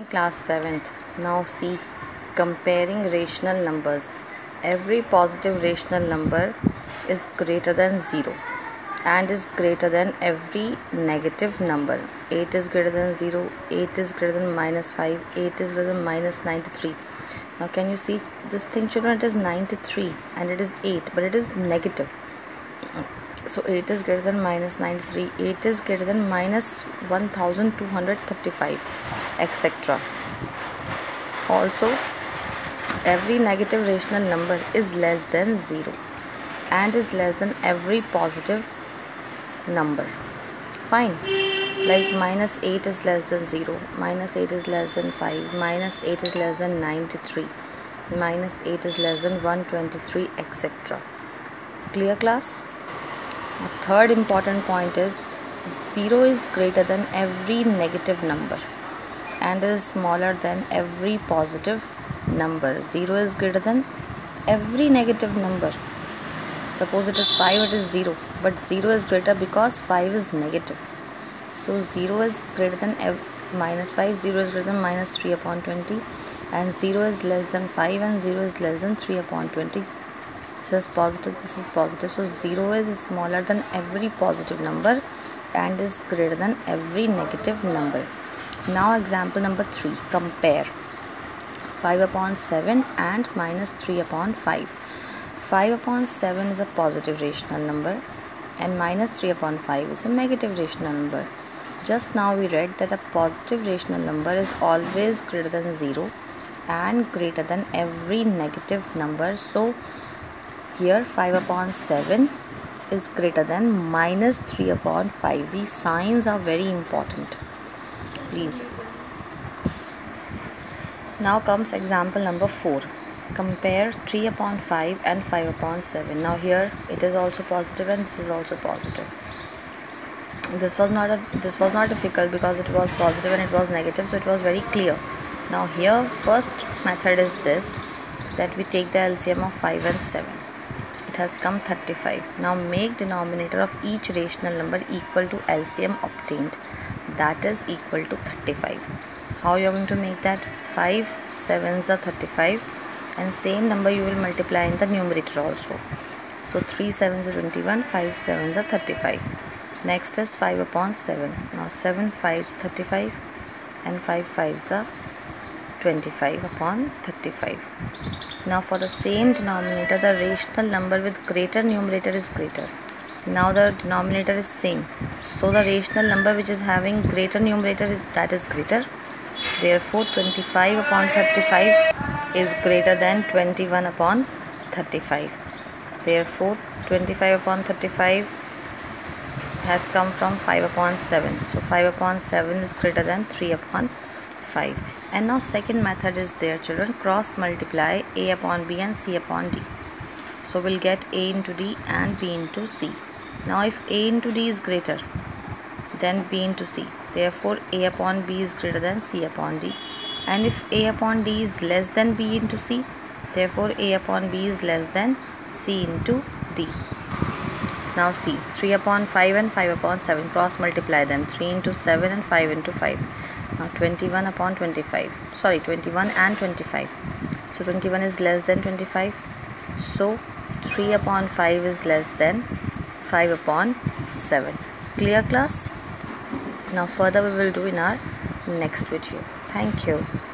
In class 7th now see comparing rational numbers. Every positive rational number is greater than 0 and is greater than every negative number. 8 is greater than 0 8 is greater than minus 5 8 is greater than minus 93 now can you see this thing children it is 93 and it is 8 but it is negative. So 8 is greater than minus 93 8 is greater than minus 1235 etc. Also every negative rational number is less than 0 and is less than every positive number. Fine. Like minus 8 is less than 0 minus 8 is less than 5 minus 8 is less than 93 minus 8 is less than 123 etc clear class? Third important point is 0 is greater than every negative number and is smaller than every positive number. 0 is greater than every negative number. Suppose it is 5 it is 0 but 0 is greater because 5 is negative. So 0 is greater than minus 5 0 is greater than minus 3 upon 20 and 0 is less than 5 and 0 is less than 3 upon 20 this is positive this is positive. So 0 is smaller than every positive number and is greater than every negative number now example number 3 compare. 5 upon 7 and minus 3 upon 5 5 upon 7 is a positive rational number and minus 3 upon 5 is a negative rational number. Just now we read that a positive rational number is always greater than 0 and greater than every negative number. So here 5 upon 7 is greater than minus 3 upon 5 these signs are very important please. Now comes example number 4 compare 3 upon 5 and 5 upon 7 now here it is also positive and this is also positive. This was not a this was not difficult because it was positive and it was negative so it was very clear. Now here first method is this that we take the LCM of 5 and 7 it has come 35 now make denominator of each rational number equal to LCM obtained that is equal to 35 how you are going to make that? 5 7s are 35 and same number you will multiply in the numerator also. So 3 7s are 21 5 7s are 35 next is 5 upon 7 now 7 5s 35 and 5 5s are 25 upon 35 now for the same denominator, the rational number with greater numerator is greater. Now the denominator is same. So the rational number which is having greater numerator is that is greater. Therefore 25 upon 35 is greater than 21 upon 35. Therefore 25 upon 35 has come from 5 upon 7. So 5 upon 7 is greater than 3 upon 5 and now second method is there children cross multiply a upon b and c upon d so we'll get a into d and b into c now if a into d is greater than b into c therefore a upon b is greater than c upon d. And if a upon d is less than b into c therefore a upon b is less than c into d. Now see 3 upon 5 and 5 upon 7 cross multiply them. 3 into 7 and 5 into 5 now 21 upon 25 sorry 21 and 25 so 21 is less than 25 so 3 upon 5 is less than 5 upon 7 clear class? Now further we will do in our next video. Thank you